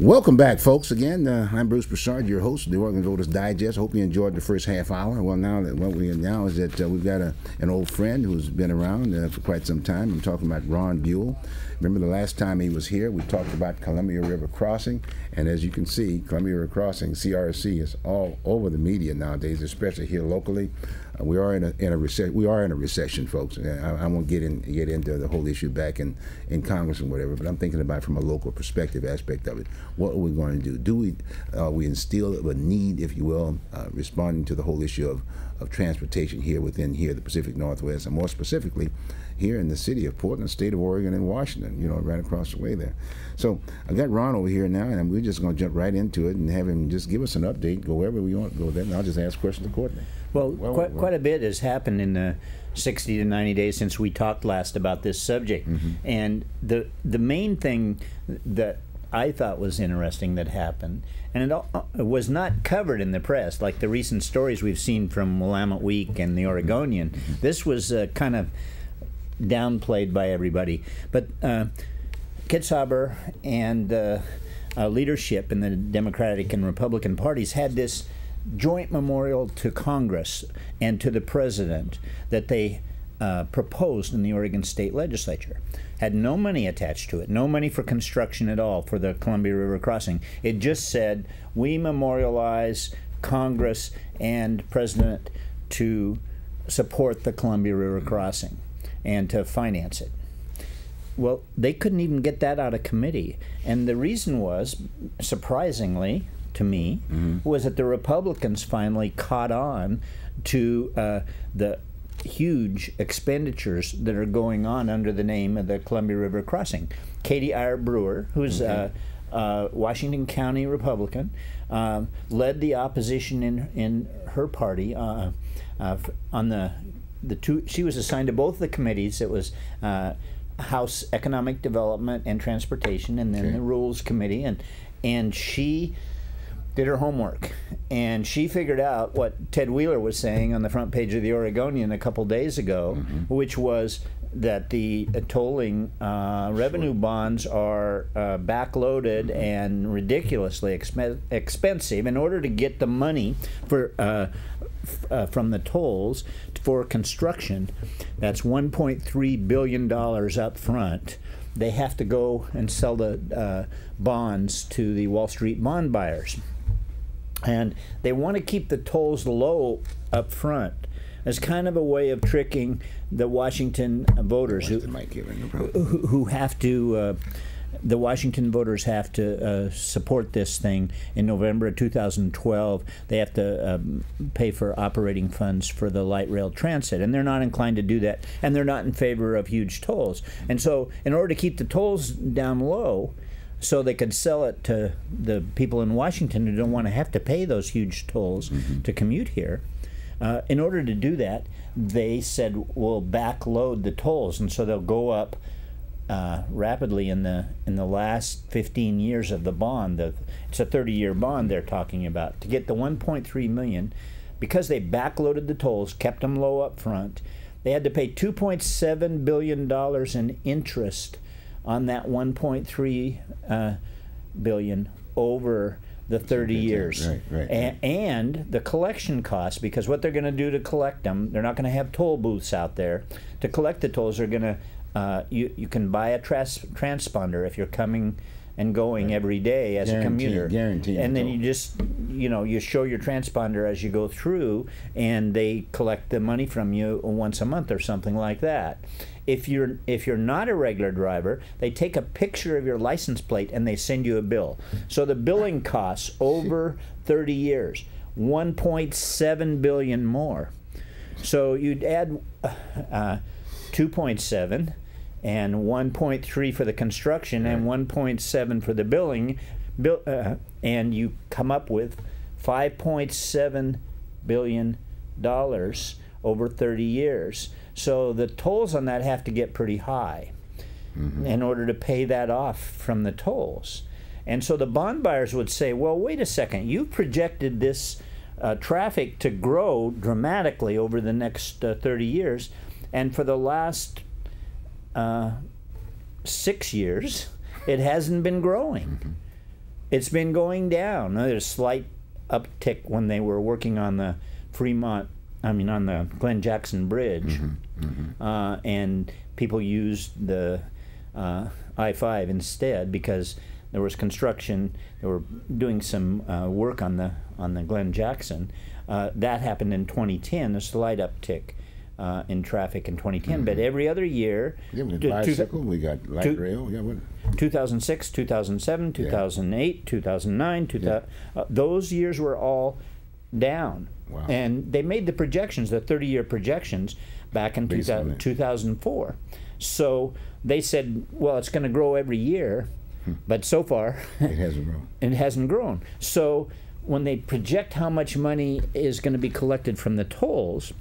Welcome back, folks. Again, uh, I'm Bruce Broussard, your host of the Oregon Voters Digest. Hope you enjoyed the first half hour. Well, now that what we now is that uh, we've got a, an old friend who's been around uh, for quite some time. I'm talking about Ron Buel. Remember the last time he was here, we talked about Columbia River Crossing, and as you can see, Columbia River Crossing (CRC) is all over the media nowadays, especially here locally. Uh, we are in a, in a recession. We are in a recession, folks. I, I won't get in get into the whole issue back in, in Congress and whatever, but I'm thinking about from a local perspective aspect of it. What are we going to do? Do we uh, we instill a need, if you will, uh, responding to the whole issue of, of transportation here within here, the Pacific Northwest, and more specifically, here in the city of Portland, state of Oregon, and Washington, you know, right across the way there. So I got Ron over here now, and we're just going to jump right into it and have him just give us an update, go wherever we want to go there, and I'll just ask questions accordingly. Well, well quite, well. quite a bit has happened in the 60 to 90 days since we talked last about this subject. Mm-hmm. And the, the main thing that I thought was interesting that happened, and it, all, it, was not covered in the press, like the recent stories we've seen from Willamette Week and the Oregonian. Mm-hmm. This was uh, kind of downplayed by everybody. But uh, Kitzhaber and uh, uh, leadership in the Democratic and Republican parties had this joint memorial to Congress and to the president that they uh, proposed in the Oregon State Legislature. Had no money attached to it, no money for construction at all for the Columbia River crossing. It just said, we memorialize Congress and President to support the Columbia River crossing and to finance it. Well, they couldn't even get that out of committee. And the reason was, surprisingly, to me mm-hmm. was that the Republicans finally caught on to uh, the huge expenditures that are going on under the name of the Columbia River Crossing. Katie Eyre Brewer, who's a, a Washington County Republican, um, led the opposition in in her party uh, uh, on the the two. She was assigned to both the committees. It was. Uh, House Economic Development and Transportation, and then okay. the Rules Committee, and and she did her homework and she figured out what Ted Wheeler was saying on the front page of the Oregonian a couple days ago, mm-hmm. which was that the uh, tolling uh, revenue bonds are uh, backloaded mm-hmm. and ridiculously exp- expensive. In order to get the money for uh, from the tolls for construction, that's 1.3 billion dollars up front. They have to go and sell the uh, bonds to the Wall Street bond buyers. And they want to keep the tolls low up front. As kind of a way of tricking the Washington voters who, who, who, have to. Uh, the Washington voters have to uh, support this thing in November of 2012. They have to um, pay for operating funds for the light rail transit, and they're not inclined to do that. And they're not in favor of huge tolls. And so, in order to keep the tolls down low, so they could sell it to the people in Washington who don't want to have to pay those huge tolls mm-hmm. to commute here. Uh, in order to do that, they said we'll backload the tolls, and so they'll go up uh, rapidly in the in the last 15 years of the bond. The, it's a 30-year bond they're talking about to get the 1.3 million, because they backloaded the tolls, kept them low up front. They had to pay 2.7 billion dollars in interest on that 1.3 uh, billion over the 30 years. Right, right, right. and the collection costs, because what they're going to do to collect them, they're not going to have toll booths out there. To collect the tolls, they're going to, uh, you, you can buy a trans- transponder if you're coming and going right. every day as guaranteed, a commuter. Guaranteed. And then you just, you know, you show your transponder as you go through, and they collect the money from you once a month or something like that. If you're if you're not a regular driver, they take a picture of your license plate and they send you a bill. So the billing costs over 30 years, 1.7 billion more. So you'd add uh, 2.7 and 1.3 for the construction and 1.7 for the billing, bill, uh, and you come up with 5.7 billion dollars over 30 years. So the tolls on that have to get pretty high mm-hmm. in order to pay that off from the tolls. And so the bond buyers would say, well, wait a second, you've projected this uh, traffic to grow dramatically over the next uh, 30 years. And for the last uh, six years, it hasn't been growing. It's been going down. Now, There's a slight uptick when they were working on the Fremont, I mean, on the Glenn Jackson Bridge, Uh, and people used the uh, I 5 instead because there was construction. They were doing some uh, work on the on the Glenn Jackson. Uh, that happened in 2010, a slight uptick uh, in traffic in 2010. But every other year, Yeah, we got two- two- bicycle, we got light two- rail. Yeah, what? 2006, 2007, 2008, 2009, 2000, uh, those years were all down. Wow. And they made the projections, the 30 year projections, back in Based on 2000, 2004. So they said, well, it's going to grow every year, Hmm. but so far It hasn't grown. it hasn't grown. So when they project how much money is going to be collected from the tolls,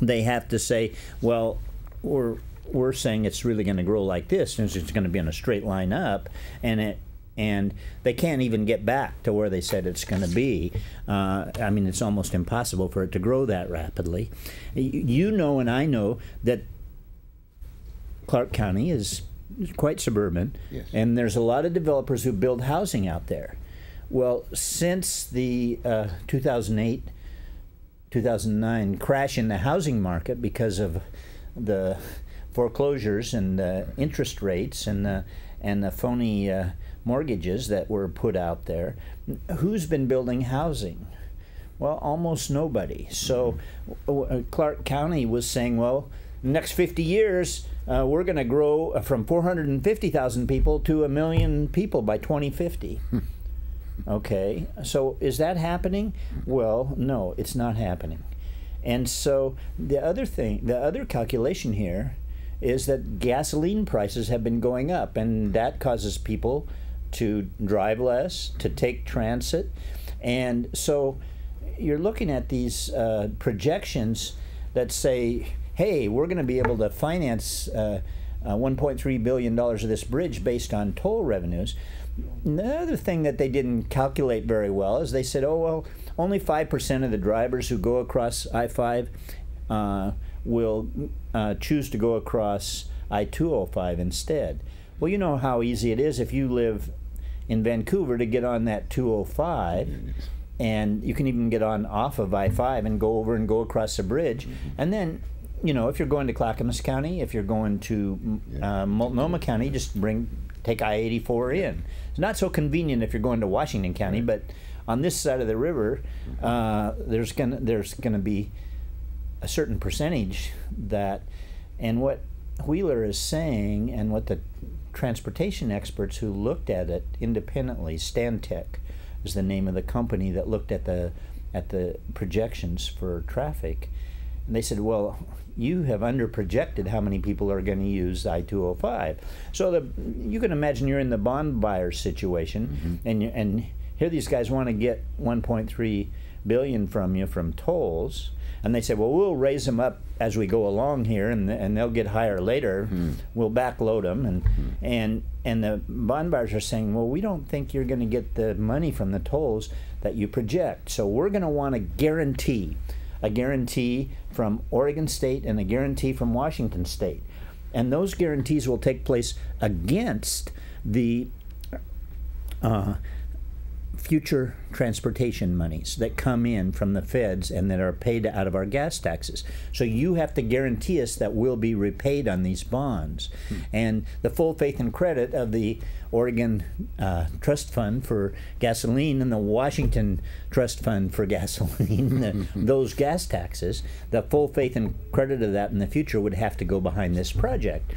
they have to say, well, we're we're saying it's really going to grow like this, and it's going to be in a straight line up, and it and they can't even get back to where they said it's going to be. Uh, I mean, it's almost impossible for it to grow that rapidly. You know, and I know that Clark County is quite suburban, Yes. and there's a lot of developers who build housing out there. Well, since the uh, 2008 2009 crash in the housing market because of the foreclosures and the interest rates and the and the phony uh, mortgages that were put out there, who's been building housing? Well, almost nobody. So Clark County was saying, well, next 50 years, uh, we're going to grow from 450,000 people to a million people by 2050. Okay, so is that happening? Well, no, it's not happening. And so the other thing, the other calculation here is that gasoline prices have been going up, and that causes people to drive less, to take transit. And so you're looking at these uh, projections that say, hey, we're going to be able to finance uh, uh, $1.3 billion of this bridge based on toll revenues. The other thing that they didn't calculate very well is they said, oh, well, only 5% of the drivers who go across I 5 uh, will uh, choose to go across I 205 instead. Well, you know how easy it is if you live in Vancouver to get on that 205 and you can even get on off of I-5 and go over and go across the bridge. And then, you know, if you're going to Clackamas County, if you're going to uh, Multnomah County, just bring take I-84 in. It's not so convenient if you're going to Washington County, but on this side of the river, uh, there's gonna there's gonna be a certain percentage that, and what Wheeler is saying, and what the transportation experts who looked at it independently, Stantec is the name of the company that looked at the at the projections for traffic, and they said, well, you have underprojected how many people are going to use I-205. So the, you can imagine you're in the bond buyer situation, mm-hmm. and you, and here these guys want to get 1.3 billion from you from tolls, and they say, well, we'll raise them up as we go along here, and and they'll get higher later. Hmm. We'll backload them, and hmm. and and the bond buyers are saying, well, we don't think you're going to get the money from the tolls that you project, so we're going to want a guarantee, a guarantee from Oregon State and a guarantee from Washington State, and those guarantees will take place against the uh, future transportation monies that come in from the feds and that are paid out of our gas taxes. So you have to guarantee us that we'll be repaid on these bonds. And the full faith and credit of the Oregon uh, Trust Fund for gasoline and the Washington Trust Fund for gasoline, the, those gas taxes, the full faith and credit of that in the future would have to go behind this project.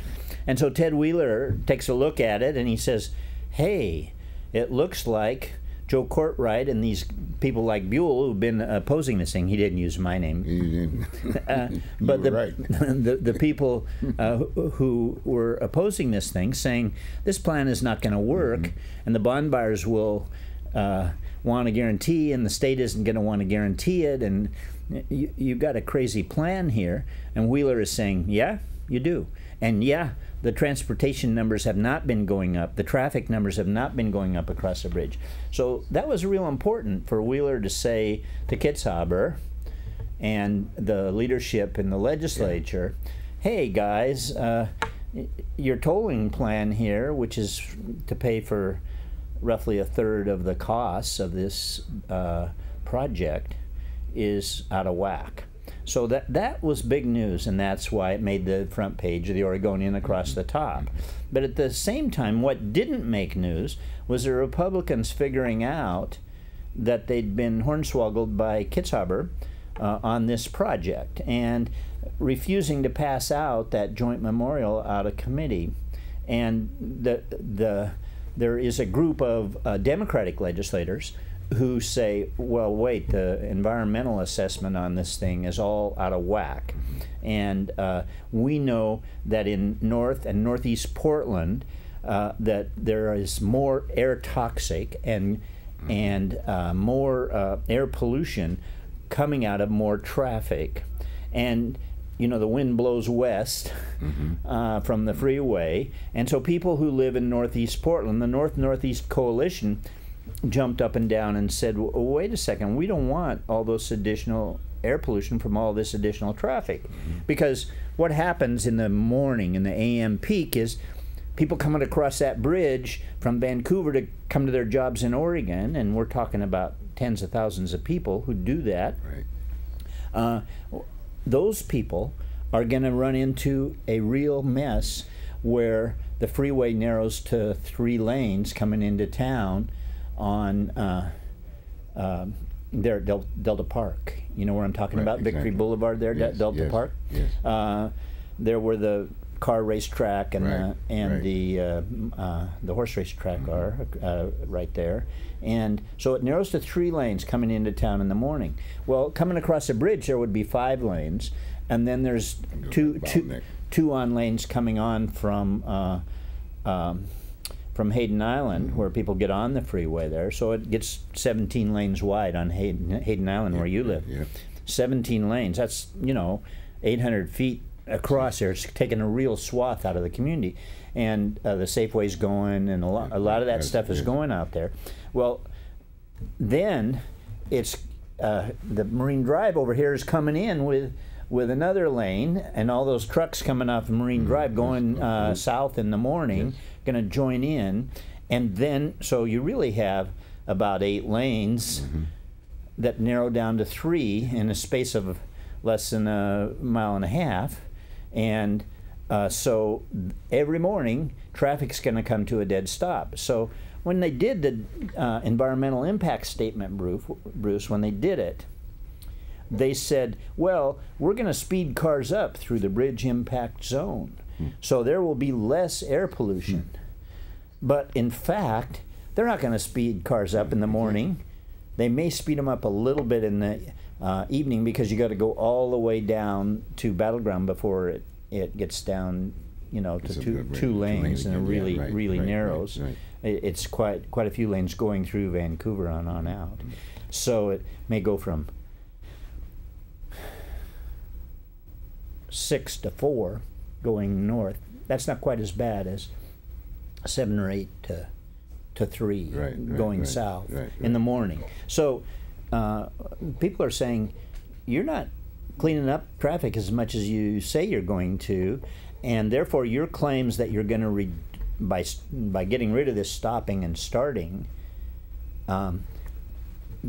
And so Ted Wheeler takes a look at it and he says, hey, it looks like Joe Cortright and these people like Buel who've been opposing this thing. He didn't use my name, You uh, but the, right. the the people uh, who, who were opposing this thing, saying this plan is not going to work, Mm-hmm. and the bond buyers will uh, want a guarantee, and the state isn't going to want to guarantee it, and you you've got a crazy plan here. And Wheeler is saying, yeah, you do, and yeah. The transportation numbers have not been going up. The traffic numbers have not been going up across the bridge. So that was real important for Wheeler to say to Kitzhaber, and the leadership in the legislature, hey guys, uh, your tolling plan here, which is to pay for roughly a third of the costs of this uh, project, is out of whack. So that that was big news, and that's why it made the front page of the Oregonian across the top. But at the same time, what didn't make news was the Republicans figuring out that they'd been hornswoggled by Kitzhaber uh, on this project and refusing to pass out that joint memorial out of committee. And the the there is a group of uh, Democratic legislators who say, well, wait, the environmental assessment on this thing is all out of whack. And uh, we know that in North and Northeast Portland, uh, that there is more air toxic and and uh, more uh, air pollution coming out of more traffic, and you know the wind blows west uh, from the freeway, and so people who live in Northeast Portland, the North Northeast Coalition, jumped up and down and said, "W- "Wait a second, we don't want all those additional air pollution from all this additional traffic, because what happens in the morning in the AM peak is." People coming across that bridge from Vancouver to come to their jobs in Oregon, and we're talking about tens of thousands of people who do that Right. uh, those people are going to run into a real mess where the freeway narrows to three lanes coming into town on uh, uh, there at Del- Delta Park. You know where I'm talking Right, about? Victory. Boulevard there, De- Yes, Delta yes, Park. yes. Uh, there where the car racetrack and Right, the, and right. the uh, uh, the horse racetrack are uh, right there, and so it narrows to three lanes coming into town in the morning. Well, coming across the bridge, there would be five lanes, and then there's two two two on lanes coming on from. Uh, um, from Hayden Island, Mm-hmm. where people get on the freeway there, so it gets 17 lanes wide on Hayden, Hayden Island, where you live. Yep. 17 lanes. That's, you know, 800 feet across there. It's taking a real swath out of the community. And uh, the Safeway's going, and a lot, a lot of that stuff is yes. going out there. Well, then it's uh, the Marine Drive over here is coming in with with another lane, and all those trucks coming off Marine Mm-hmm. Drive going uh, south in the morning, going to join in, and then so you really have about eight lanes Mm-hmm. that narrow down to three in a space of less than a mile and a half, and uh, so every morning traffic's going to come to a dead stop. So when they did the uh, environmental impact statement, Bruce, Bruce, when they did it, they said, well, we're going to speed cars up through the bridge impact zone. Hmm. So there will be less air pollution. But in fact, they're not going to speed cars up in the morning. They may speed them up a little bit in the uh, evening because you got to go all the way down to Battle Ground before it, it gets down, you know, to two, good two lanes and it again, yeah, really, right, really right, right, narrows. right. It- It's quite quite a few lanes going through Vancouver on on out. So it may go from six to four going north. That's not quite as bad as seven or eight to to three Right, going right, south right, in the morning. So uh, people are saying you're not cleaning up traffic as much as you say you're going to, and therefore your claims that you're going to re- by by getting rid of this stopping and starting. Um,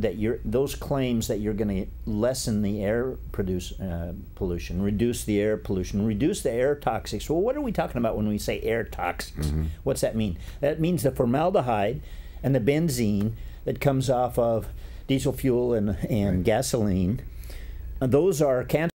that you're those claims that you're going to lessen the air produce uh, pollution, reduce the air pollution, reduce the air toxics. Well, what are we talking about when we say air toxics? What's that mean? That means the formaldehyde and the benzene that comes off of diesel fuel and and gasoline. uh, Those are cancer.